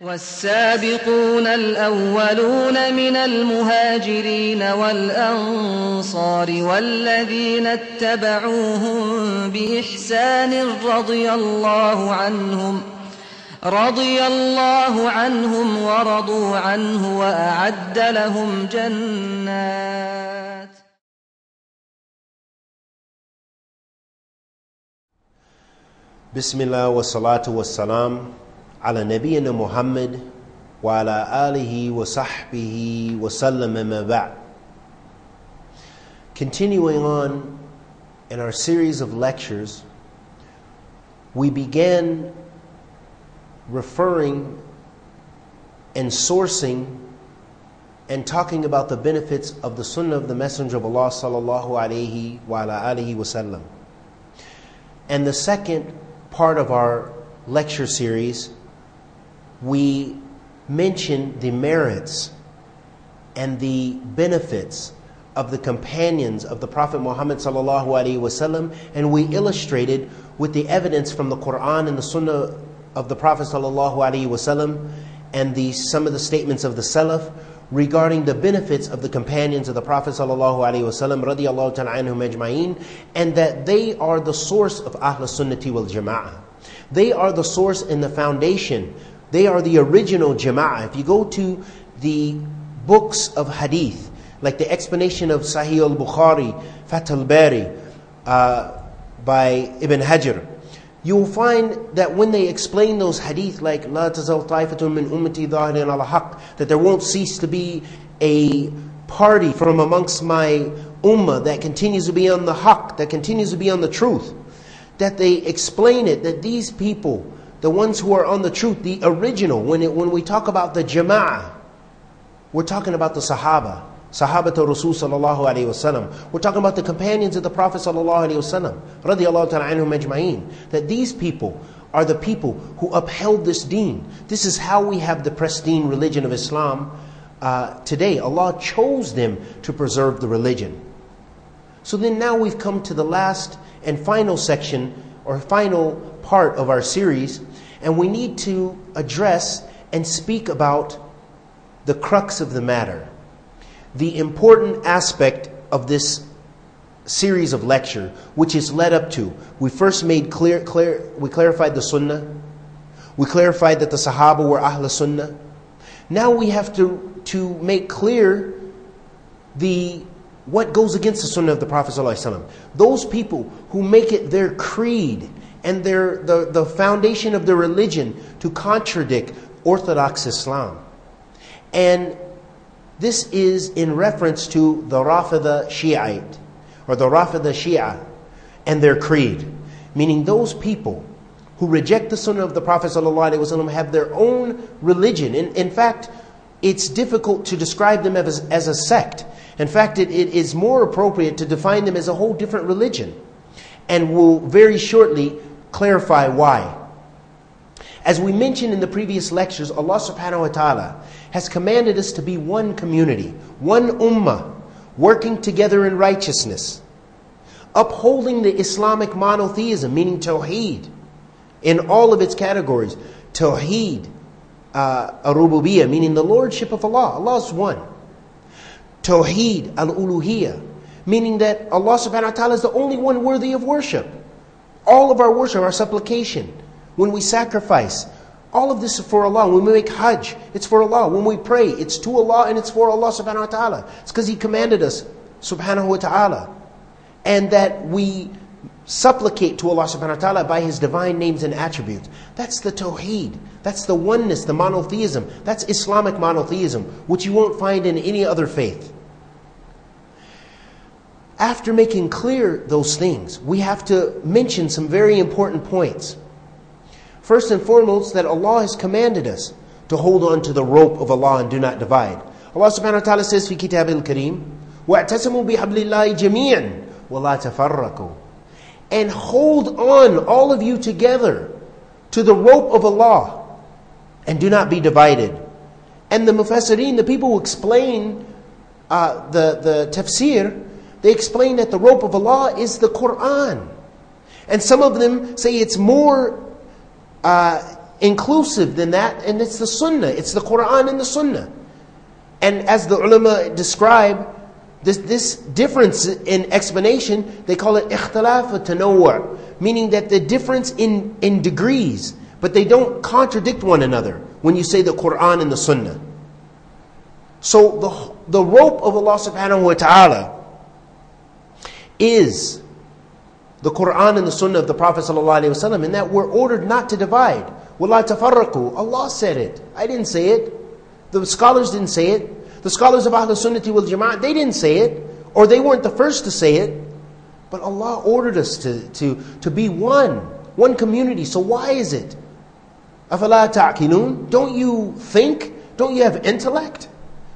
والسابقون الأولون من المهاجرين والأنصار والذين اتبعوهم بإحسان رضي الله عنهم رضي الله عنهم ورضوا عنه وأعد لهم جنات. بسم الله والصلاة والسلام على نبينا محمد وعلى آله وصحبه وسلم ما بعد Continuing on in our series of lectures, we began referring and sourcing and talking about the benefits of the Sunnah of the Messenger of Allah sallallahu alaihi wa ala alihi wasallam. And the second part of our lecture series, we mention the merits and the benefits of the companions of the Prophet Muhammad sallallahu alaihi wasallam, and we illustrated with the evidence from the Quran and the Sunnah of the Prophet sallallahu alaihi wasallam, and the some of the statements of the Salaf regarding the benefits of the companions of the Prophet sallallahu alaihi wasallam radiyallahu ta'ala anhum ajma'in, and that they are the source of Ahl Sunnati wal Jama'ah. They are the source and the foundation. They are the original jama'ah. If you go to the books of hadith, like the explanation of Sahih al Bukhari, Fath al Bari uh, by Ibn Hajar, you will find that when they explain those hadith, like La tazal taifatun min ummati dhahirin al haq, that there won't cease to be a party from amongst my ummah that continues to be on the haq, that continues to be on the truth, that they explain it, that these people the ones who are on the truth the original when, it, when we talk about the jama'ah we're talking about the sahaba Sahabata Rasul sallallahu alayhi wasallam. We're talking about the companions of the Prophet sallallahu alayhi wasallam. Radiallahu ta'ala anhum ajma'in. That these people are the people who upheld this deen. This is how we have the pristine religion of Islam uh, today. Allah chose them to preserve the religion. So then now we've come to the last and final section or final part of our series, and we need to address and speak about the crux of the matter the important aspect of this series of lecture, which is led up to. We first made clear, clear we clarified the Sunnah. We clarified that the Sahaba were Ahl Sunnah. Now we have to, to make clear the what goes against the Sunnah of the Prophet ﷺ. Those people who make it their creed and their the, the foundation of their religion to contradict Orthodox Islam. And this is in reference to the Rafida Shiite, or the Rafida Shia, and their creed. Meaning those people who reject the Sunnah of the Prophet ﷺ have their own religion. In, in fact, it's difficult to describe them as, as a sect. In fact, it, it is more appropriate to define them as a whole different religion. And we'll very shortly clarify why. As we mentioned in the previous lectures, Allah subhanahu wa ta'ala has commanded us to be one community, one ummah, working together in righteousness, upholding the Islamic monotheism, meaning tawheed, in all of its categories. Tawheed, uh, rububiyyah, meaning the lordship of Allah. Allah is one. Tawheed, al-uluhiyyah, meaning that Allah subhanahu wa ta'ala is the only one worthy of worship. All of our worship, our supplication, when we sacrifice, all of this is for Allah. When we make Hajj, it's for Allah. When we pray, it's to Allah and it's for Allah subhanahu wa ta'ala. It's because He commanded us subhanahu wa ta'ala. And that we supplicate to Allah subhanahu wa ta'ala by His divine names and attributes. That's the Tawheed. That's the oneness, the monotheism. That's Islamic monotheism, which you won't find in any other faith After making clear those things, we have to mention some very important points. First and foremost, that Allah has commanded us to hold on to the rope of Allah and do not divide. Allah subhanahu wa ta'ala says في كتاب الكريم وَاعْتَسِمُوا بِحَبْلِ اللَّهِ جَمِيعًا وَلَا تَفَرَّقُوا And hold on, all of you together, to the rope of Allah and do not be divided. And the mufassirin, the people who explain uh, the, the tafsir, they explain that the rope of Allah is the Quran. And some of them say it's more uh, inclusive than that, and it's the Sunnah. It's the Quran and the Sunnah. And as the ulama describe, this, this difference in explanation, they call it ikhtilaf tanawwu, meaning that the difference in, in degrees, but they don't contradict one another when you say the Quran and the Sunnah. So the, the rope of Allah subhanahu wa ta'ala is the Quran and the Sunnah of the Prophet ﷺ, and that we're ordered not to divide. وَلَا تَفَرَّقُوا Allah said it. I didn't say it. The scholars didn't say it. The scholars of Ahl Sunnati wal Jama'at, they didn't say it. Or they weren't the first to say it. But Allah ordered us to, to, to be one, one community. So why is it? أَفَلَا تَعْقِلُونَ Don't you think? Don't you have intellect?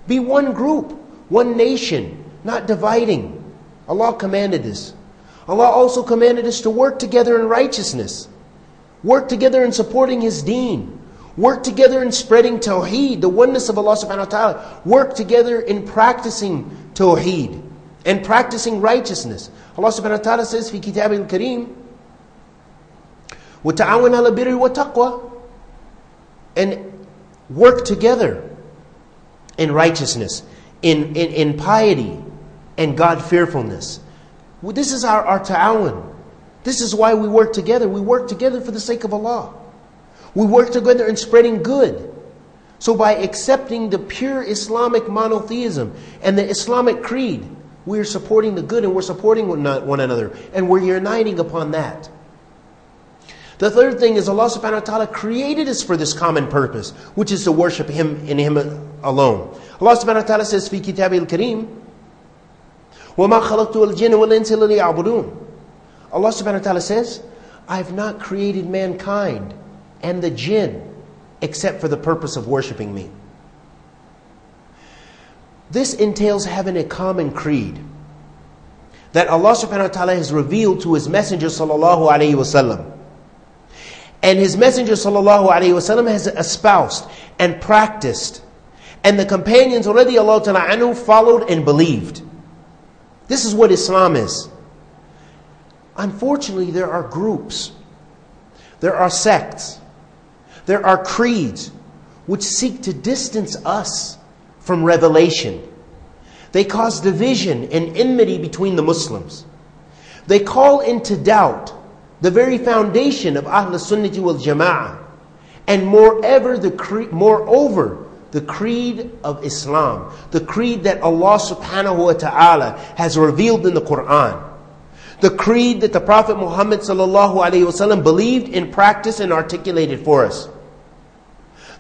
Be one group, one nation, not dividing. Allah commanded this. Allah also commanded us to work together in righteousness. Work together in supporting His deen. Work together in spreading Tawheed, the oneness of Allah subhanahu wa ta'ala. Work together in practicing Tawheed and practicing righteousness. Allah subhanahu wa ta'ala says, في كتاب الكريم, وَتَعَوَنَ عَلَى الْبِرِّ وَالتَّقْوَى And work together in righteousness, in, in, in piety, and God fearfulness. This is our, our ta'awun. This is why we work together. We work together for the sake of Allah. We work together in spreading good. So, by accepting the pure Islamic monotheism and the Islamic creed, we are supporting the good and we're supporting one, another and we're uniting upon that. The third thing is Allah subhanahu wa ta'ala created us for this common purpose, which is to worship Him in Him alone. Allah subhanahu wa ta'ala says, Fi Kitab Kareem, وَمَا خَلَقْتُ الْجِنَّ وَالْإِنسِ لِيَعْبُدُونَ Allah subhanahu wa ta'ala says, I have not created mankind and the jinn except for the purpose of worshiping me. This entails having a common creed that Allah subhanahu wa ta'ala has revealed to His Messenger sallallahu alayhi wasallam. And His Messenger sallallahu alayhi wasallam has espoused and practiced. And the companions already Allah ta'ala anhu followed and believed. This is what Islam is. Unfortunately, there are groups, there are sects, there are creeds which seek to distance us from revelation. They cause division and enmity between the Muslims. They call into doubt the very foundation of Ahl Sunnati wal Jama'ah. And moreover, the moreover, the creed of Islam, the creed that Allah subhanahu wa ta'ala has revealed in the Quran. The creed that the Prophet Muhammad sallallahu alaihi wasallam believed in practiced and articulated for us.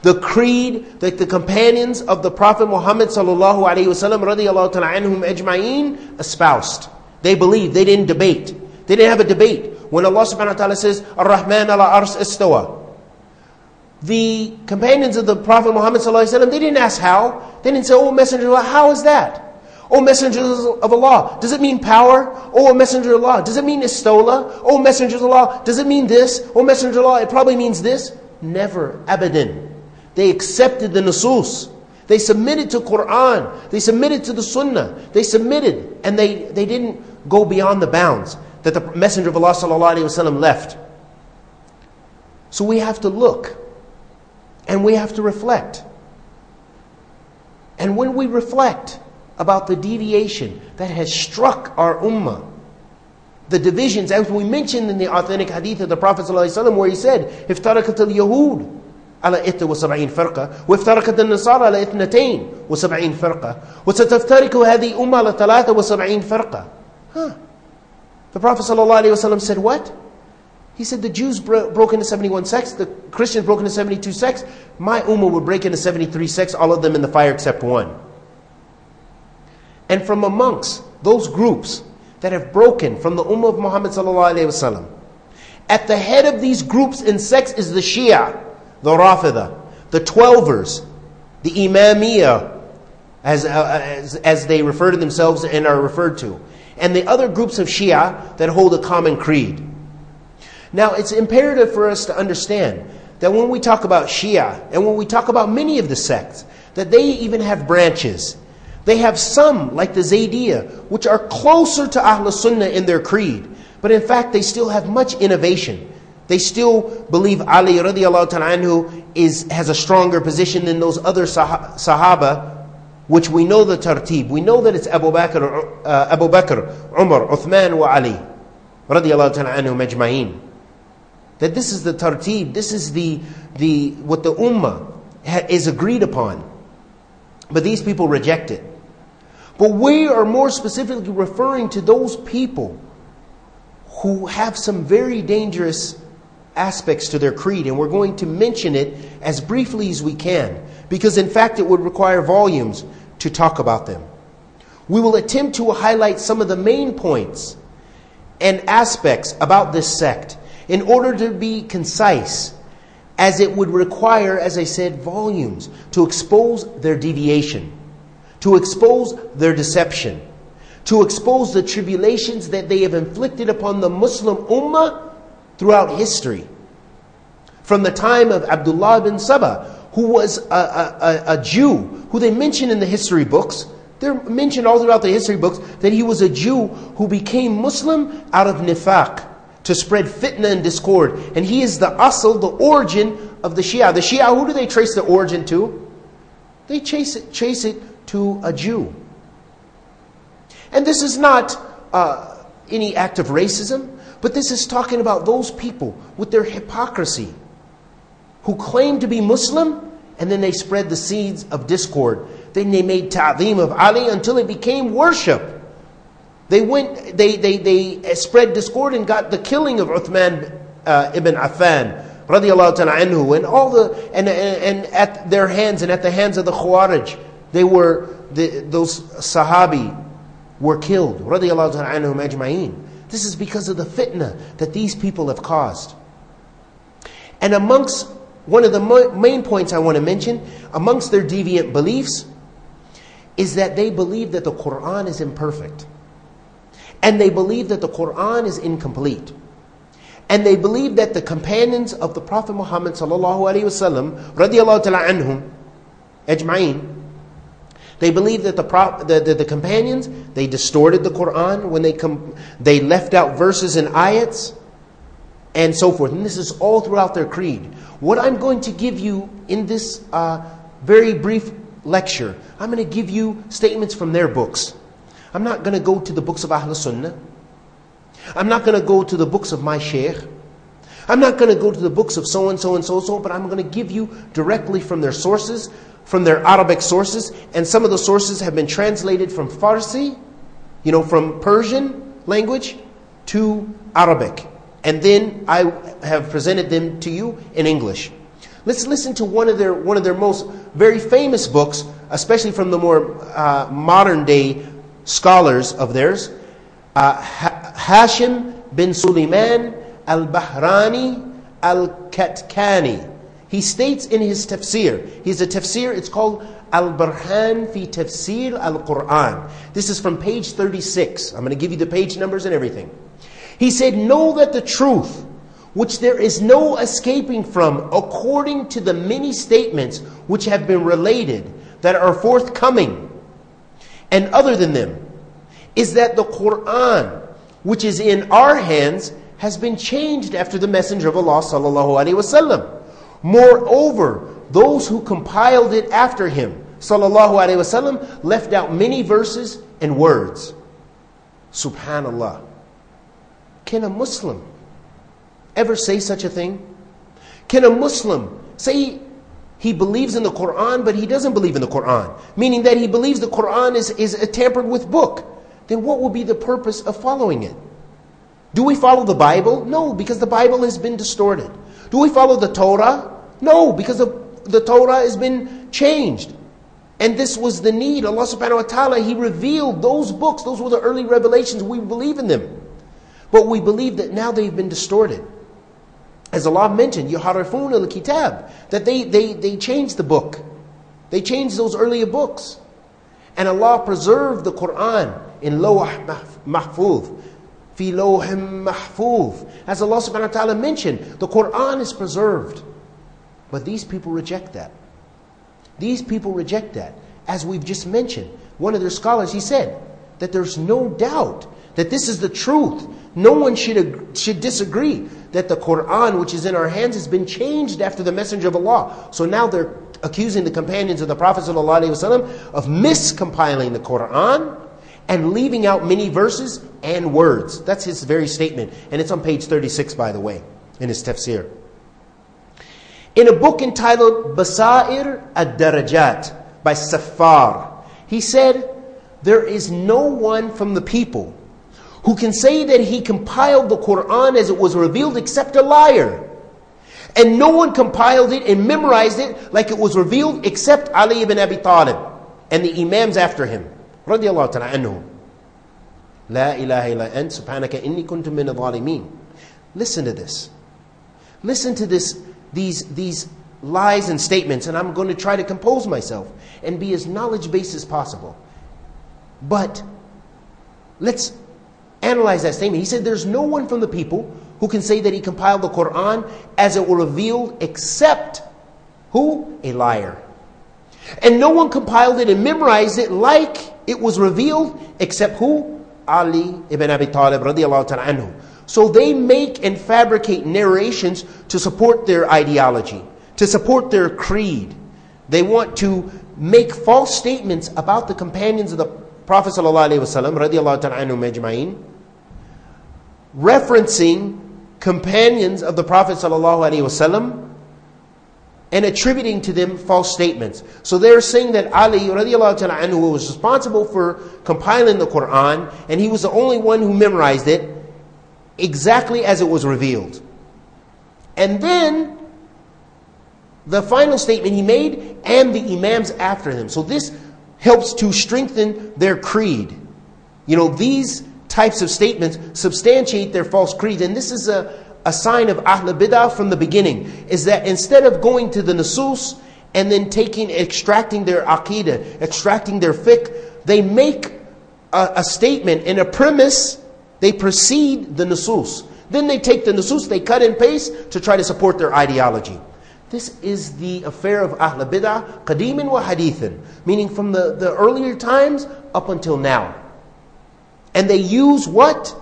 The creed that the companions of the Prophet Muhammad sallallahu alaihi wasallam radiallahu ta'ala anhum ajma'in espoused. They believed, they didn't debate. They didn't have a debate. When Allah subhanahu wa ta'ala says, Ar-Rahman ala ars istawa the companions of the Prophet Muhammad they didn't ask how. They didn't say, Oh, Messenger of Allah, how is that? Oh, messenger of Allah, does it mean power? Oh, messenger of Allah, does it mean istola? Oh, messenger of Allah, does it mean this? Oh, messenger of Allah, it probably means this. Never, abadin. They accepted the nusus. They submitted to Quran. They submitted to the sunnah. They submitted and they, they didn't go beyond the bounds that the messenger of Allah وسلم, left. So we have to look and we have to reflect. And when we reflect about the deviation that has struck our ummah, the divisions, as we mentioned in the authentic hadith of the Prophet ﷺ, where he said, افترقت اليهود على 71 فرقة وافترقت النصارى على 72 فرقة وستفترق هذه الأمة على 73 فرقة huh. The Prophet ﷺ said what? He said the Jews bro- broke into 71 sects, the Christians broke into 72 sects. My ummah would break into 73 sects, all of them in the fire except one. And from amongst those groups that have broken from the ummah of Muhammad ﷺ, at the head of these groups and sects is the Shia, the Rafida, the Twelvers, the Imamiyah, as, uh, as, as they refer to themselves and are referred to, and the other groups of Shia that hold a common creed. Now, it's imperative for us to understand that when we talk about Shia, and when we talk about many of the sects, that they even have branches. They have some, like the Zaydiyah, which are closer to Ahl Sunnah in their creed, but in fact, they still have much innovation. They still believe Ali radiallahu ta'ala anhu is, has a stronger position than those other sah- Sahaba, which we know the tartib. We know that it's Abu Bakr, uh, Abu Bakr, Umar, Uthman wa Ali radiallahu ta'ala anhu majma'in. That this is the tartib, this is the, the, what the ummah ha- is agreed upon. But these people reject it. But we are more specifically referring to those people who have some very dangerous aspects to their creed, and we're going to mention it as briefly as we can, because in fact it would require volumes to talk about them. We will attempt to highlight some of the main points and aspects about this sect in order to be concise, as it would require, as I said, volumes to expose their deviation, to expose their deception, to expose the tribulations that they have inflicted upon the Muslim Ummah throughout history. From the time of Abdullah bin Saba, who was a, a, a, Jew, who they mention in the history books, they're mentioned all throughout the history books that he was a Jew who became Muslim out of nifaq to spread fitna and discord. And he is the asl, the origin of the Shia. The Shia, who do they trace the origin to? They chase it, chase it to a Jew. And this is not uh, any act of racism, but this is talking about those people with their hypocrisy who claim to be Muslim and then they spread the seeds of discord. Then they made ta'zeem of Ali until it became worship. They went, they, they, they spread discord and got the killing of Uthman uh, ibn Affan radiallahu ta'ala anhu and all the, and, and, and at their hands and at the hands of the Khawarij, they were, the, those Sahabi were killed, radiallahu ta'ala anhum ajma'een. This is because of the fitna that these people have caused. And amongst one of the main points I want to mention, amongst their deviant beliefs, is that they believe that the Quran is imperfect. And they believe that the Quran is incomplete. And they believe that the companions of the Prophet Muhammad sallallahu alaihi wasallam, radiallahu ta'ala anhum, ajma'een, they believe that the, the, the, the, companions, they distorted the Quran when they, com- they left out verses and ayats and so forth. And this is all throughout their creed. What I'm going to give you in this uh, very brief lecture, I'm going to give you statements from their books. I'm not going to go to the books of Ahl Sunnah. I'm not going to go to the books of my sheikh. I'm not going to go to the books of so and so and so so, but I'm going to give you directly from their sources from their Arabic sources, and some of the sources have been translated from Farsi, you know, from Persian language to Arabic. And then I have presented them to you in English. Let's listen to one of their, one of their most very famous books, especially from the more uh, modern day scholars of theirs. Uh, Hashim bin Suleiman al Bahrani al Katkani. He states in his tafsir, he's a tafsir, it's called Al Burhan fi Tafsir Al Quran. This is from page 36. I'm going to give you the page numbers and everything. He said, Know that the truth, which there is no escaping from, according to the many statements which have been related that are forthcoming, and other than them, is that the Quran, which is in our hands, has been changed after the Messenger of Allah. Moreover, those who compiled it after him, sallallahu left out many verses and words. Subhanallah. Can a Muslim ever say such a thing? Can a Muslim say he believes in the Quran, but he doesn't believe in the Quran? Meaning that he believes the Quran is, is a tampered with book. Then what will be the purpose of following it? Do we follow the Bible? No, because the Bible has been distorted. Do we follow the Torah? No, because the, the Torah has been changed. And this was the need. Allah subhanahu wa ta'ala, He revealed those books. Those were the early revelations. We believe in them. But we believe that now they've been distorted As Allah mentioned, يُحَرِفُونَ الْكِتَابِ That they, they, they changed the book. They changed those earlier books. And Allah preserved the Quran in Lawh Mahfuz. Fi lawhim mahfuz. As Allah subhanahu wa ta'ala mentioned, the Quran is preserved. But these people reject that. These people reject that. As we've just mentioned, one of their scholars, he said that there's no doubt that this is the truth. No one should, should disagree that the Quran, which is in our hands, has been changed after the Messenger of Allah. So now they're accusing the companions of the Prophet ﷺ of miscompiling the Quran and leaving out many verses and words. That's his very statement. And it's on page 36, by the way, in his tafsir. In a book entitled Basair ad-Darajat by Safar, he said, There is no one from the people who can say that he compiled the Quran as it was revealed except a liar. And no one compiled it and memorized it like it was revealed except Ali ibn Abi Talib and the Imams after him. Radiallahu ta'ala. La ilaha subhanaka inni kuntum min adhalimeen. Listen to this. Listen to this, these, these lies and statements, and I'm going to try to compose myself and be as knowledge based as possible. But let's analyze that statement. He said, There's no one from the people who can say that he compiled the Quran as it were revealed except who? A liar. And no one compiled it and memorized it like it was revealed except who? Ali ibn Abi Talib radiallahu ta'ala anhu. So they make and fabricate narrations to support their ideology, to support their creed. They want to make false statements about the companions of the Prophet sallallahu alaihi wasallam radiallahu ta'ala anhu majma'in, referencing companions of the Prophet ﷺ and attributing to them false statements. So they're saying that Ali anhu was responsible for compiling the Quran and he was the only one who memorized it exactly as it was revealed. And then the final statement he made and the Imams after him. So this helps to strengthen their creed. You know, these types of statements substantiate their false creed. And this is a, a sign of Ahl Bid'ah from the beginning, is that instead of going to the Nasus and then taking, extracting their Aqidah, extracting their fiqh, they make a, a statement in a premise, they precede the Nasus. Then they take the Nasus, they cut and paste to try to support their ideology. This is the affair of Ahl Bid'ah, Qadimin wa Hadithin, meaning from the, the earlier times up until now. And they use what?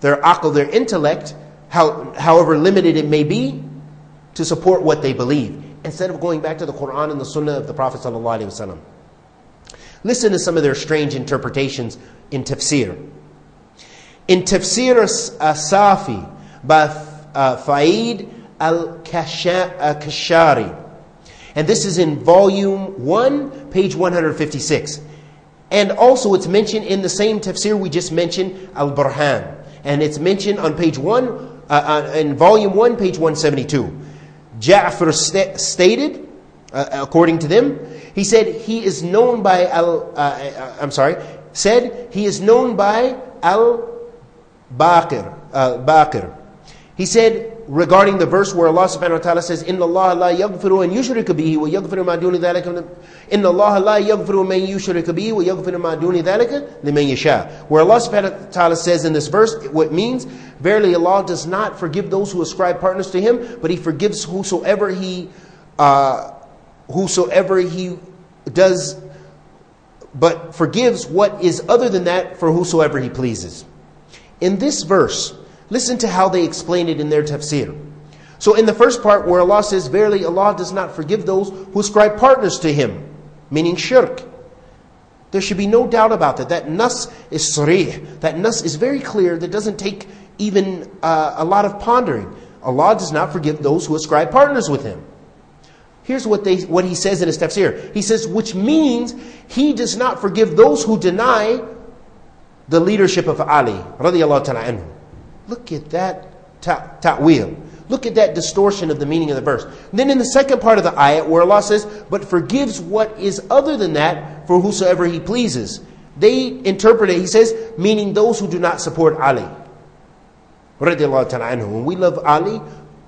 Their aql, their intellect, how, however limited it may be, to support what they believe, instead of going back to the Quran and the Sunnah of the Prophet. ﷺ. Listen to some of their strange interpretations in tafsir. In Tafsir Asafi by uh, Faid al-Kashani. And this is in volume 1, page 156. And also it's mentioned in the same tafsir we just mentioned, Al-Burhan. And it's mentioned on page 1, uh, uh, in volume 1, page 172. Ja'far st- stated, uh, according to them, he said he is known by Al, uh, uh, I'm sorry, said he is known by Al-Baqir. Uh, Baqir. He said, regarding the verse where Allah subhanahu wa ta'ala says, Inna Allah la yaghfiru an yushrika bihi wa yaghfiru ma duni dhalika Inna Allah la yaghfiru man yushrika bihi wa yaghfiru ma duni dhalika liman yasha. Where Allah subhanahu wa ta'ala says in this verse, what means, verily Allah does not forgive those who ascribe partners to Him, but He forgives whosoever He, uh, whosoever He does, but forgives what is other than that for whosoever He pleases. In this verse, Listen to how they explain it in their tafsir. So, in the first part, where Allah says, Verily, Allah does not forgive those who ascribe partners to Him, meaning shirk. There should be no doubt about that. That nas is sarih. That nas is very clear, that doesn't take even uh, a lot of pondering. Allah does not forgive those who ascribe partners with Him. Here's what, they, what He says in His tafsir. He says, which means He does not forgive those who deny the leadership of Ali, radiallahu ta'ala anhu. Look at that ta'wil. Look at that distortion of the meaning of the verse. And then in the second part of the ayat where Allah says, but forgives what is other than that for whosoever he pleases. They interpret it, he says, meaning those who do not support Ali. When we love Ali,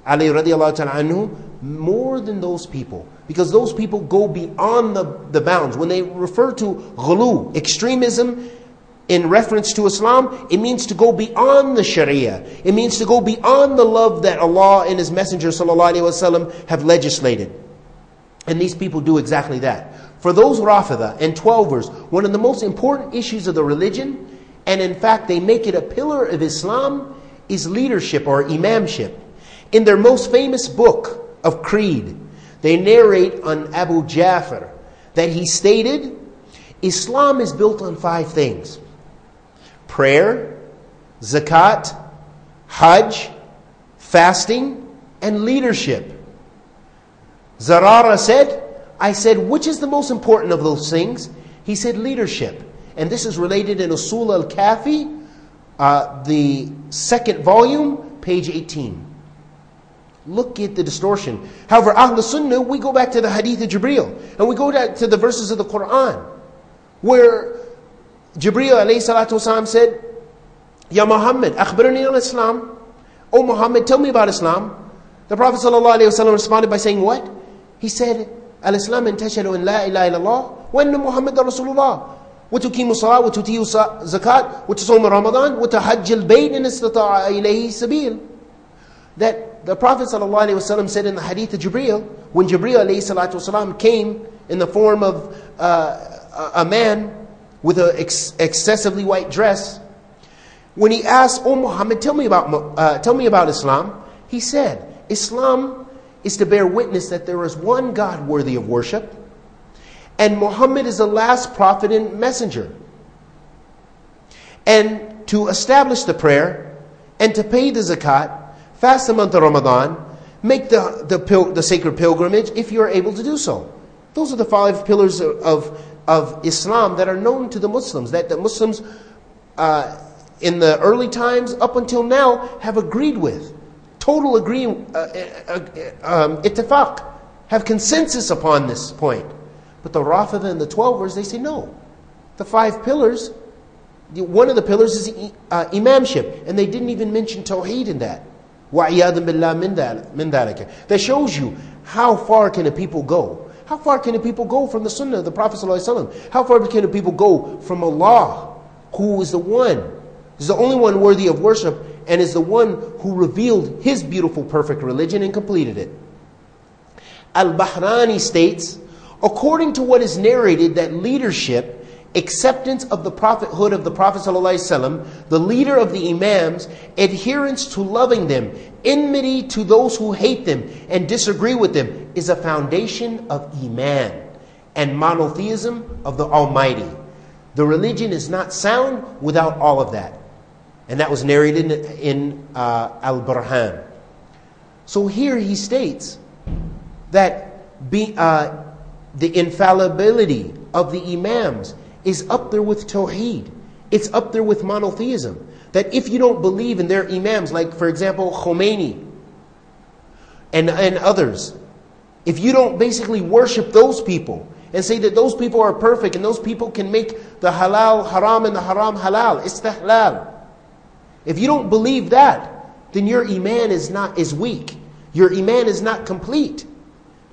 Ali radiallahu ta'ala anhu, more than those people. Because those people go beyond the, the bounds. When they refer to ghulu, extremism, in reference to Islam, it means to go beyond the Sharia. It means to go beyond the love that Allah and His Messenger وسلم, have legislated. And these people do exactly that. For those Rafida and Twelvers, one of the most important issues of the religion, and in fact they make it a pillar of Islam, is leadership or imamship. In their most famous book of Creed, they narrate on Abu Jafar that he stated Islam is built on five things prayer, zakat, hajj, fasting, and leadership. Zarara said, I said, which is the most important of those things? He said, leadership. And this is related in Usul al Kafi, uh, the second volume, page 18. Look at the distortion. However, Ahl Sunnah, we go back to the Hadith of Jibreel, and we go back to the verses of the Quran, where Jibreel alayhi salatu wasalam said, Ya Muhammad, akhbirni al Islam. Oh Muhammad, tell me about Islam. The Prophet ﷺ responded by saying what? He said, Al Islam in tashhadu an la ilaha illallah wa anna Muhammad Rasulullah. وتقيم الصلاة وتؤتي الزكاة وتصوم رمضان وتحج البيت إن استطاع إليه سبيل. That the Prophet ﷺ said in the hadith of Jibreel, when Jibreel والسلام, came in the form of uh, a man with an ex- excessively white dress, when he asked, "Oh Muhammad, tell me about uh, tell me about Islam," he said, "Islam is to bear witness that there is one God worthy of worship, and Muhammad is the last prophet and messenger, and to establish the prayer, and to pay the zakat, fast the month of Ramadan, make the the, pil- the sacred pilgrimage if you are able to do so." Those are the five pillars of, of, of Islam that are known to the Muslims, that the Muslims uh, in the early times up until now have agreed with. Total agree, uh, uh, um, ittifaq, have consensus upon this point. But the Rafida and the Twelvers, they say no. The five pillars, one of the pillars is uh, imamship, and they didn't even mention Tawheed in that. وَعِيَاذًا بِاللَّهِ مِن ذَلِكَ That shows you how far can a people go how far can the people go from the sunnah of the Prophet ﷺ? How far can the people go from Allah, who is the one, is the only one worthy of worship, and is the one who revealed his beautiful, perfect religion and completed it? Al-Bahrani states, according to what is narrated, that leadership acceptance of the prophethood of the Prophet ﷺ, the leader of the Imams, adherence to loving them, enmity to those who hate them and disagree with them, is a foundation of Iman and monotheism of the Almighty. The religion is not sound without all of that. And that was narrated in, in uh, Al Burhan. So here he states that be, uh, the infallibility of the Imams is up there with Tawheed. It's up there with monotheism. That if you don't believe in their Imams, like for example Khomeini and, and others, if you don't basically worship those people and say that those people are perfect and those people can make the halal haram and the haram halal, istihlal. If you don't believe that, then your iman is not is weak. Your iman is not complete.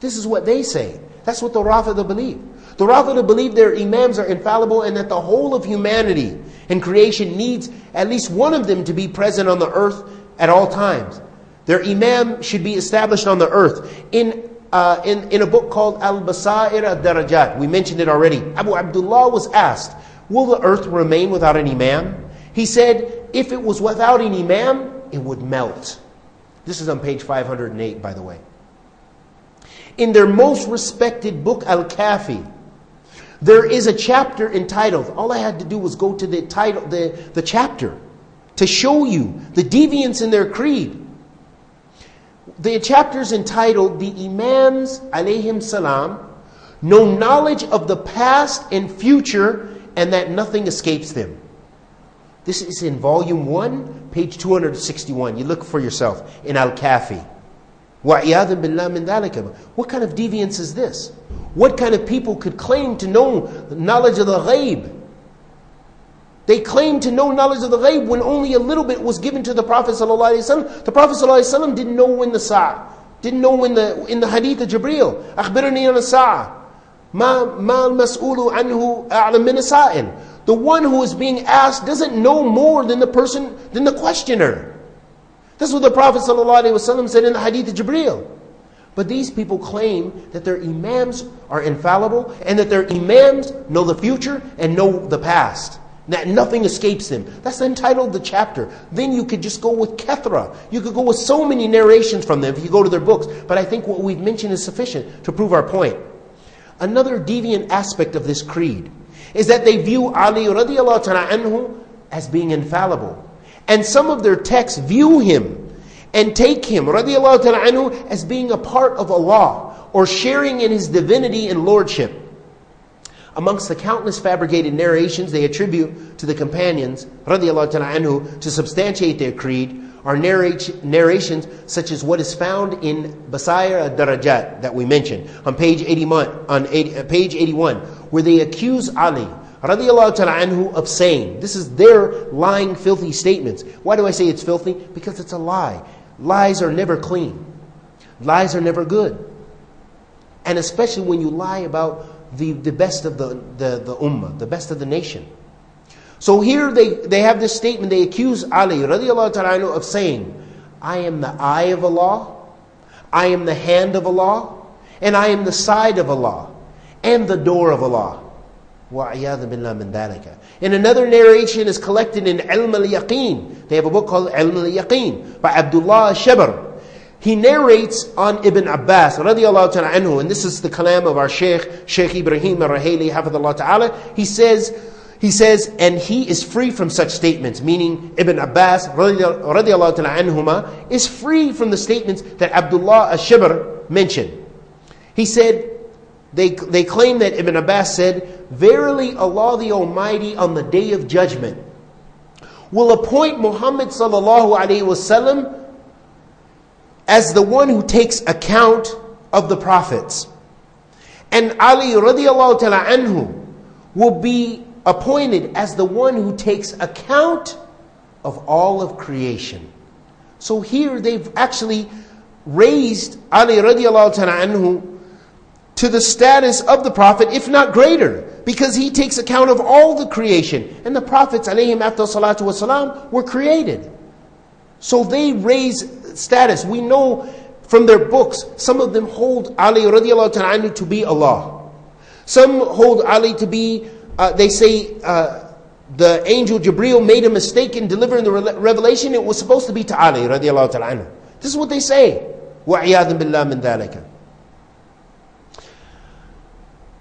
This is what they say. That's what the Rafida believe. The Rafida believe their imams are infallible and that the whole of humanity and creation needs at least one of them to be present on the earth at all times. Their imam should be established on the earth. In, uh, in, in a book called Al Basair al Darajat, we mentioned it already. Abu Abdullah was asked, Will the earth remain without an imam? He said, If it was without an imam, it would melt. This is on page 508, by the way. In their most respected book, Al Kafi, there is a chapter entitled, all I had to do was go to the title, the, the chapter to show you the deviance in their creed. The chapter is entitled The Imams alayhim salam no knowledge of the past and future and that nothing escapes them. This is in volume 1, page 261. You look for yourself in Al Kafi. What kind of deviance is this? What kind of people could claim to know knowledge of the ghaib? They claim to know knowledge of the ghaib when only a little bit was given to the Prophet ﷺ. The Prophet ﷺ didn't know when the sa'a, didn't know when the in the hadith of Jibreel. أخبرني عن الساعة ما ما المسؤول عنه أعلم من السائل. The one who is being asked doesn't know more than the person than the questioner. That's what the Prophet said in the hadith of Jibreel. But these people claim that their imams are infallible and that their imams know the future and know the past. That nothing escapes them. That's entitled the chapter. Then you could just go with Kethra. You could go with so many narrations from them if you go to their books. But I think what we've mentioned is sufficient to prove our point. Another deviant aspect of this creed is that they view Ali radiallahu anhu as being infallible. And some of their texts view him and take him radiallahu anhu as being a part of Allah or sharing in his divinity and lordship. Amongst the countless fabricated narrations they attribute to the companions, radiallahu anhu, to substantiate their creed, are narrations such as what is found in Basair al-Darajat that we mentioned on page 81, on 80, uh, page 81, where they accuse Ali radiallahu ta'ala anhu of saying, this is their lying, filthy statements. Why do I say it's filthy? Because it's a lie. Lies are never clean. Lies are never good. And especially when you lie about the, the best of the, the, the ummah, the best of the nation. So here they, they have this statement, they accuse Ali radiallahu ta'ala of saying, I am the eye of Allah, I am the hand of Allah, and I am the side of Allah, and the door of Allah. In another narration is collected in Ilm al-Yaqeen. They have a book called Ilm al-Yaqeen by Abdullah Shabar. He narrates on Ibn Abbas radiallahu ta'ala anhu, and this is the kalam of our Shaykh, Shaykh Ibrahim al-Rahili, hafidhullah ta'ala. He says, he says, and he is free from such statements, meaning Ibn Abbas radiallahu ta'ala anhuma is free from the statements that Abdullah al-Shibr mentioned. He said, they, they claim that Ibn Abbas said, Verily Allah the Almighty on the day of judgment will appoint Muhammad sallallahu alayhi wasallam as the one who takes account of the prophets. And Ali radiallahu ta'ala anhu will be appointed as the one who takes account of all of creation. So here they've actually raised Ali radiallahu ta'ala anhu to the status of the Prophet, if not greater, because he takes account of all the creation. And the Prophets, alayhim salatu wasalam, were created. So they raise status. We know from their books, some of them hold Ali radiallahu ta'ala to be Allah. Some hold Ali to be, uh, they say, uh, the angel Jibreel made a mistake in delivering the revelation. It was supposed to be to Ali radiallahu ta'ala This is what they say. وَعِيَاذٍ بِاللَّهِ مِنْ ذَلِكَ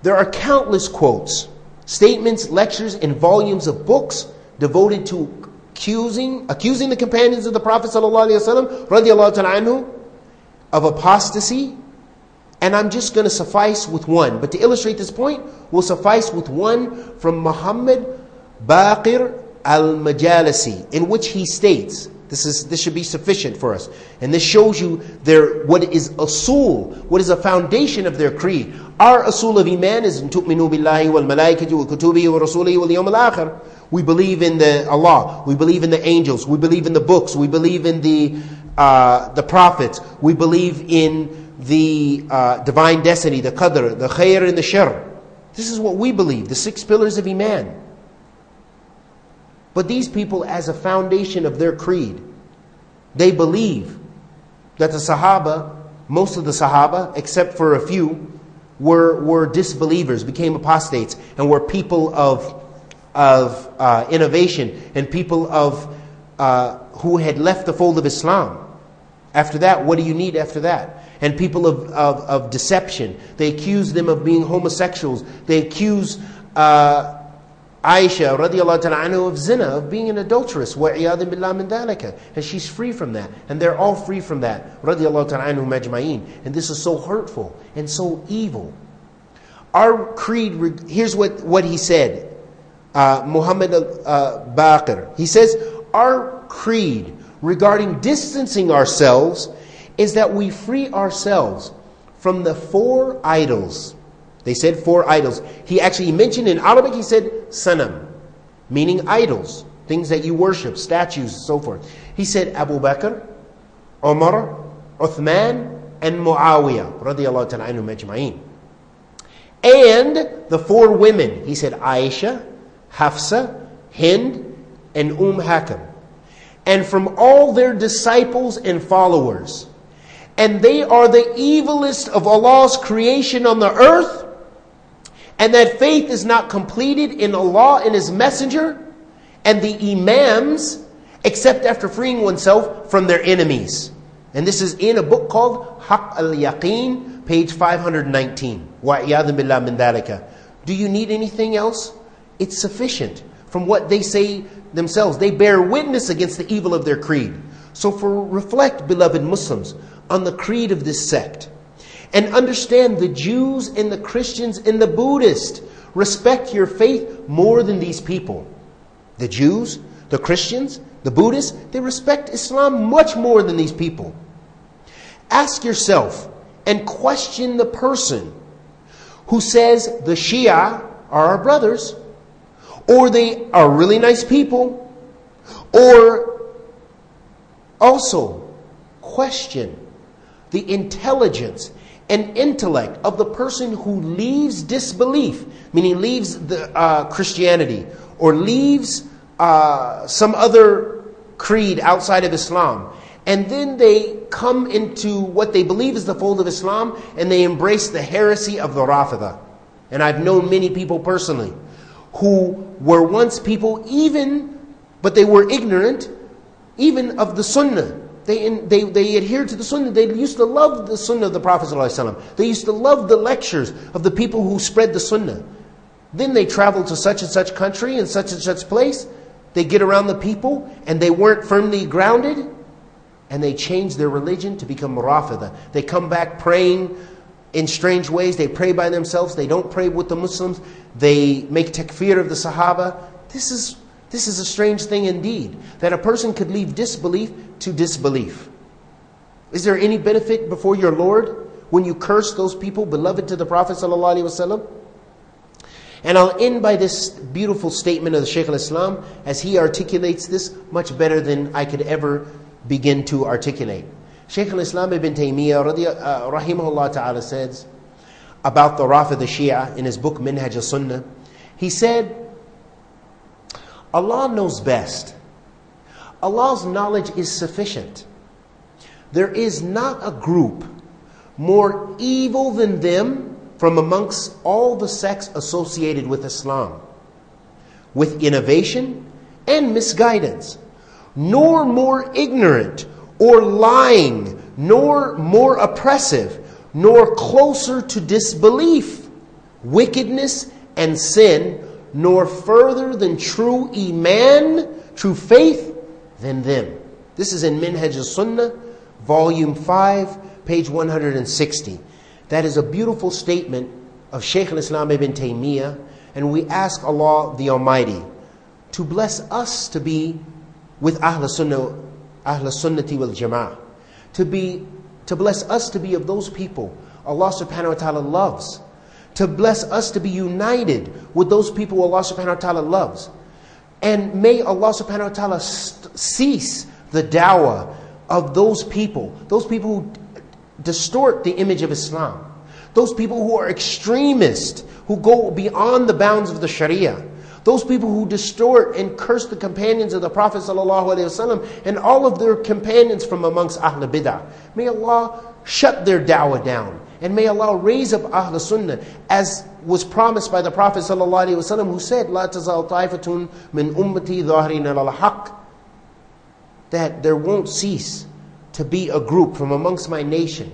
there are countless quotes, statements, lectures, and volumes of books devoted to accusing, accusing the companions of the Prophet ﷺ, of apostasy. And I'm just going to suffice with one. But to illustrate this point, we'll suffice with one from Muhammad Baqir al-Majalisi, in which he states, this, is, this should be sufficient for us. And this shows you their, what is a soul, what is a foundation of their creed. Our asul of iman is tu'minu billahi wal malaikati wa kutubihi wa rasulihi wal yawm al-akhir. We believe in the Allah. We believe in the angels. We believe in the books. We believe in the uh, the prophets. We believe in the uh, divine destiny, the qadr, the khair and the shir. This is what we believe, the six pillars of iman. But these people, as a foundation of their creed, they believe that the Sahaba, most of the Sahaba, except for a few, were, were disbelievers, became apostates, and were people of of uh, innovation and people of uh, who had left the fold of Islam. After that, what do you need after that? And people of, of, of deception. They accuse them of being homosexuals. They accuse uh, Aisha radiallahu ta'ala of zina, of being an adulteress, wa'iyadin billah min dhalika. And she's free from that. And they're all free from that. Radiallahu ta'ala majma'in. And this is so hurtful and so evil. Our creed, here's what, what he said, uh, Muhammad al uh, Baqir. He says, Our creed regarding distancing ourselves is that we free ourselves from the four idols. They said four idols. He actually mentioned in Arabic, he said, sanam, meaning idols, things that you worship, statues, and so forth. He said Abu Bakr, Umar, Uthman, and Muawiyah, radiallahu ta'ala. And the four women, he said Aisha, Hafsa, Hind, and Umm Hakam, and from all their disciples and followers. And they are the evilest of Allah's creation on the earth, and that faith is not completed in Allah and His Messenger, and the imams except after freeing oneself from their enemies. And this is in a book called Haq al Yaqeen, page 519. billah min. Do you need anything else? It's sufficient from what they say themselves. They bear witness against the evil of their creed. So for reflect, beloved Muslims, on the creed of this sect. And understand the Jews and the Christians and the Buddhists respect your faith more than these people. The Jews, the Christians, the Buddhists, they respect Islam much more than these people. Ask yourself and question the person who says the Shia are our brothers, or they are really nice people, or also question the intelligence and intellect of the person who leaves disbelief, meaning leaves the uh, Christianity or leaves uh, some other creed outside of Islam, and then they come into what they believe is the fold of Islam, and they embrace the heresy of the Rafida. And I've known many people personally who were once people even, but they were ignorant, even of the Sunnah. They, they, they adhered to the Sunnah. They used to love the Sunnah of the Prophet. ﷺ. They used to love the lectures of the people who spread the Sunnah. Then they traveled to such and such country and such and such place. They get around the people and they weren't firmly grounded and they changed their religion to become Rafida. They come back praying in strange ways. They pray by themselves. They don't pray with the Muslims. They make takfir of the Sahaba. This is this is a strange thing indeed, that a person could leave disbelief to disbelief. Is there any benefit before your Lord when you curse those people beloved to the Prophet ﷺ? And I'll end by this beautiful statement of the Shaykh al-Islam as he articulates this much better than I could ever begin to articulate. Shaykh al-Islam ibn Taymiyyah uh, rahimahullah ta'ala says about the Rafid the Shia in his book Minhaj al-Sunnah, he said, Allah knows best. Allah's knowledge is sufficient. There is not a group more evil than them from amongst all the sects associated with Islam, with innovation and misguidance, nor more ignorant or lying, nor more oppressive, nor closer to disbelief, wickedness, and sin nor further than true Iman, true faith, than them. This is in Minhaj al-Sunnah, volume 5, page 160. That is a beautiful statement of Shaykh al-Islam ibn Taymiyyah, and we ask Allah the Almighty to bless us to be with Ahl Sunnah, Ahl Sunnati wal Jama'ah, to be to bless us to be of those people Allah subhanahu wa ta'ala loves to bless us to be united with those people Allah subhanahu wa ta'ala loves. And may Allah subhanahu wa ta'ala cease the dawah of those people, those people who distort the image of Islam, those people who are extremists, who go beyond the bounds of the Sharia, those people who distort and curse the companions of the Prophet ﷺ and all of their companions from amongst Ahl Bid'ah. May Allah shut their dawah down. And may Allah raise up Ahl Sunnah as was promised by the Prophet ﷺ who said, "لا tazal taifatun من أمتي ظهرين al. That there won't cease to be a group from amongst my nation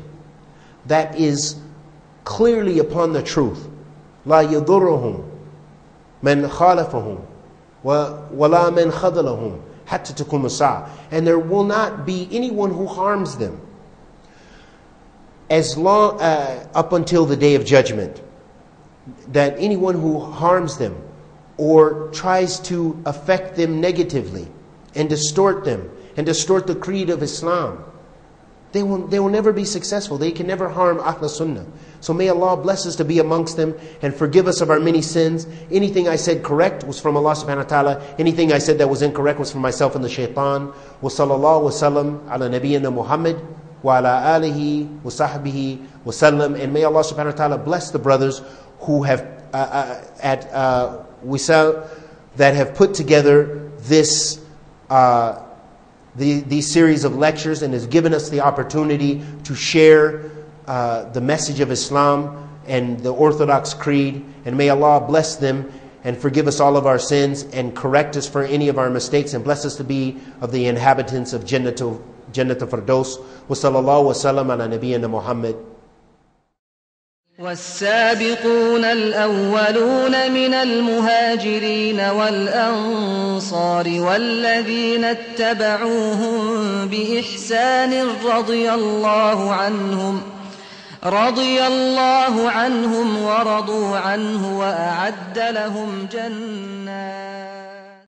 that is clearly upon the truth. La يضرهم من خالفهم wa la خذلهم حتى تكُم tukum And there will not be anyone who harms them as long uh, up until the day of judgment that anyone who harms them or tries to affect them negatively and distort them and distort the creed of Islam they will, they will never be successful. They can never harm Ahl Sunnah. So may Allah bless us to be amongst them and forgive us of our many sins. Anything I said correct was from Allah subhanahu wa ta'ala. Anything I said that was incorrect was from myself and the shaitan. Wa sallallahu wa sallam ala nabiyyina Muhammad wa ala alihi wa sahbihi wa sallam. And may Allah subhanahu wa ta'ala bless the brothers who have uh, uh, at uh, Wisal that have put together this uh, the, these series of lectures and has given us the opportunity to share uh, the message of Islam and the Orthodox Creed. And may Allah bless them and forgive us all of our sins and correct us for any of our mistakes and bless us to be of the inhabitants of Jannatul Al-Firdaus. Wa sallallahu wa sallam ala nabiyyina Muhammad. والسابقون الأولون من المهاجرين والأنصار والذين اتبعوهم بإحسان رضي الله عنهم رضي الله عنهم ورضوا عنه وأعد لهم جنات